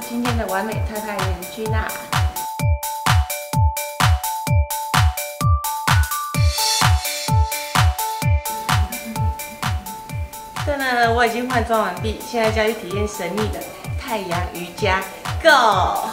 今天的完美特派员居娜。这呢，我已经换装完毕，现在就要去体验神秘的太阳瑜伽，Go！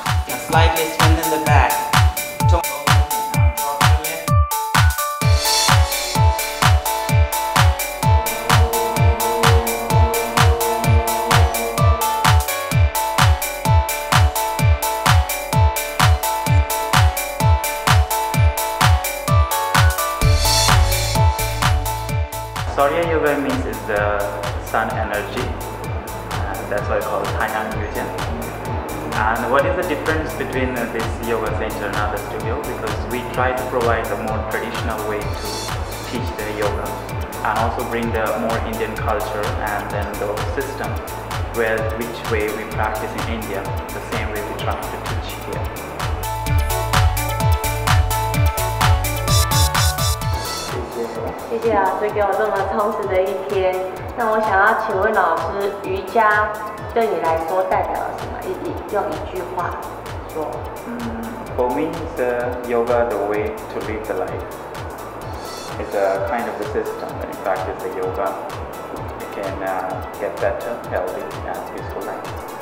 Surya Yoga means is the sun energy. Uh, that's why it's called Thailand Yuja. And what is the difference between uh, this yoga center and other studio? Because we try to provide a more traditional way to teach the yoga and also bring the more Indian culture and then the system where which way we practice in India, the same way we try to 谢谢老师给我这么充实的一天。那我想要请问老师，瑜伽对你来说代表了什么意义？用一句话说。Mm, for me, it's uh, yoga the way to live the life. It's a kind of the system when you practice the yoga. It can get better, healthy, and peaceful life.